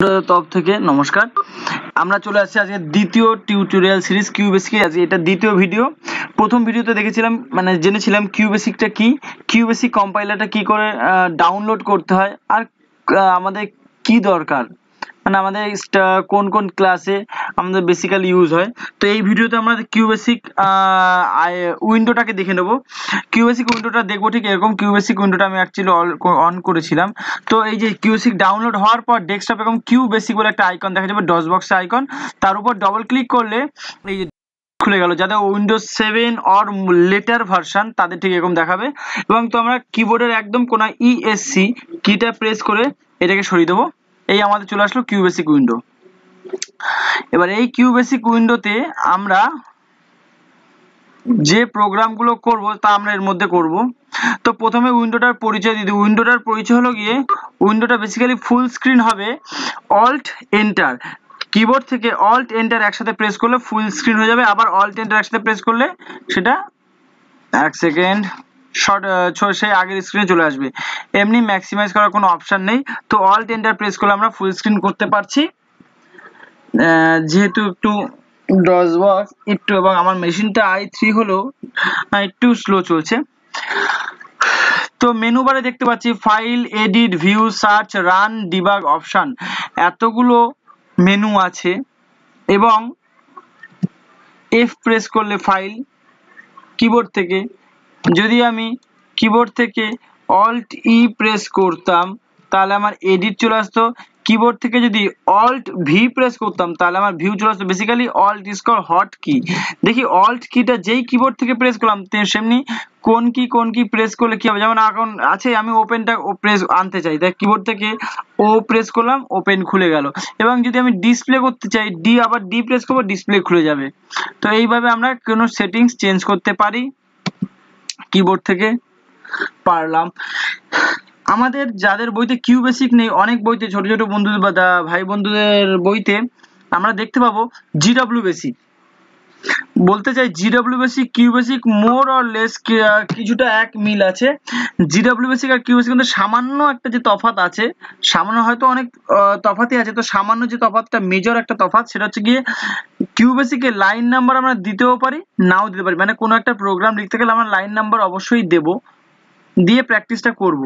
তরফ থেকে, নমস্কার। আমরা চলে আসছি আজকে দ্বিতীয় টিউটোরিয়াল সিরিজ কিউবেসিকে আজকে এটা দ্বিতীয় ভিডিও প্রথম ভিডিওতে দেখেছিলাম মানে জেনেছিলাম কিউবেসিকটা কি। কিউবেসিক কম্পাইলারটা কি করে ডাউনলোড করতে হয়, আর আমাদের কি দরকার। মানে আমাদের কোন কোন ক্লাসে আমাদের বেসিক্যালি ইউজ হয়। তো এই ভিডিওতে আমরা কিউ বেসিক উইন্ডোটাকে দেখে নেব। কিউ বেসিক উইন্ডোটা দেখব ঠিক এরকম। কিউ বেসিক উইন্ডোটা আমি অ্যাকচুয়ালি অন করেছিলাম। তো এই যে কিউ বেসিক ডাউনলোড হওয়ার পর ডেস্কটপ এরকম কিউ বেসিক বলে একটা আইকন দেখা যাবে ডস বক্স আইকন তার উপর ডবল ক্লিক করলে এই যে খুলে গেল যাদের Windows seven or later version তাদের ঠিক এরকম দেখাবে। এবং তো আমরা কিবোর্ডের একদম কোন ইএসসি কিটা প্রেস করে এটাকে সরিয়ে দেবো। এই আমাদের চলে আসলো কিউ বেসিক উইন্ডো এবার এই কিউ বেসিক উইন্ডোতে আমরা যে প্রোগ্রামগুলো করব তা আমরা এর মধ্যে করব। তো প্রথমে উইন্ডোটার পরিচয় দিই উইন্ডোটার পরিচয় হলো গিয়ে উইন্ডোটা বেসিক্যালি ফুল স্ক্রিন হবে অল্ট এন্টার কিবোর্ড থেকে অল্ট এন্টার একসাথে প্রেস করলে ফুল স্ক্রিন হয়ে যাবে। আবার অল্ট এন্টার একসাথে প্রেস করলে সেটা এক সেকেন্ড শর্ট সেই আগের স্ক্রিনে চলে আসবে। এমনি ম্যাক্সিমাইজ করার কোনো অপশন নেই। তো অল্ট এন্টার প্রেস করলে আমরা ফুল স্ক্রিন করতে পারছি। যেহেতু একটু ডস বক্স একটু এবং আমার মেশিনটা আই থ্রি হলেও একটু স্লো চলছে। তো মেনু বারে দেখতে পাচ্ছি file edit view search run debug option এতগুলো মেনু আছে এবং এফ প্রেস করলে ফাইল কিবোর্ড থেকে যদি আমি কিবোর্ড থেকে অল্ট ই প্রেস করতাম তাহলে আমার এডিট চলে আসতো। কিবোর্ড থেকে যদি অল্ট ভি প্রেস করতাম, তাহলে আমার ভিউ চলে আসতো। Basically alt is call hot key দেখি অল্ট কিটা যেই কিবোর্ড থেকে প্রেস করলাম সেমনি কোন কি কোন কি প্রেস করলে কি হবে? যেমন এখন আছে, আমি ওপেনটা ও প্রেস আনতে চাই। তাই কিবোর্ড থেকে ও প্রেস করলাম ওপেন খুলে গেল। এবং যদি আমি ডিসপ্লে করতে চাই ডি আবার ডি প্রেস করব ডিসপ্লে খুলে যাবে। তো এইভাবে আমরা কোনো সেটিংস চেঞ্জ করতে পারি। কিবোর্ড থেকে পারলাম। আমাদের যাদের বইতে কিউ বেসিক নেই, অনেক বইতে ছোট ছোট বন্ধুদের বা ভাই বন্ধুদের বইতে আমরা দেখতে পাবো জিডব্লিউ বেসিক বলতে চাই GW basic Q basic more or less কিছুটা এক মিল আছে। জিডব্লিউ বেসিক আর কিউ বেসিক কিন্তু সামান্য একটা যে তফাৎ আছে, সামান্য হয়তো অনেক তফাতই আছে, তো সামান্য যে তফাৎটা মেজর একটা তফাৎ, সেটা হচ্ছে গিয়ে কিউ বেসিকে লাইন নাম্বার আমরা দিতেও পারি, নাও দিতে পারি। মানে কোনো একটা প্রোগ্রাম লিখতে গেলে আমরা লাইন নাম্বার অবশ্যই দেবো। দিয়ে প্র্যাকটিসটা করব।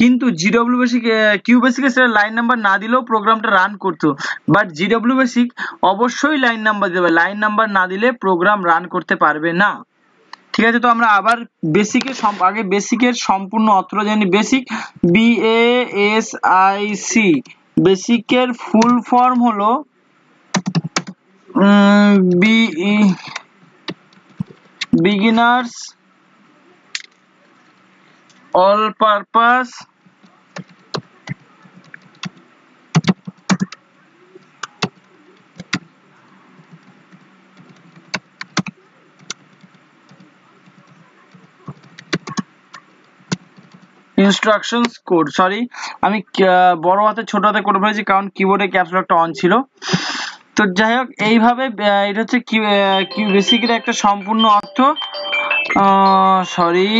কিন্তু জিডব্লিউ বেসিক কিউ বেসিকে সেটা লাইন নাম্বার না দিলেও প্রোগ্রামটা রান করতো। বাট জিডব্লিউ বেসিক অবশ্যই লাইন নাম্বার দেবে। লাইন নাম্বার না দিলে প্রোগ্রাম রান করতে পারবে না। ঠিক আছে, তো আমরা আবার বেসিকের আগে বেসিকের সম্পূর্ণ অর্থ জানি basic B A S I C বেসিকের full form হলো beginners purpose instructions code sorry আমি বড় হাতে ছোট হাতে করে ফেলেছি কারণ কিবোর্ডে ক্যাপস লকটা অন ছিল। তো যাই হোক, এইভাবে এটা হচ্ছে কি বেসিকের একটা সম্পূর্ণ অর্থ। সরি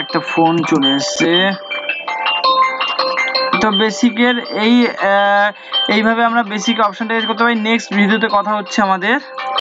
একটা ফোন চলে এসছে। তো বেসিকের এই এইভাবে আমরা বেসিক অপশনটা ইউজ করতে পারি। নেক্সট ভিডিওতে কথা হচ্ছে আমাদের।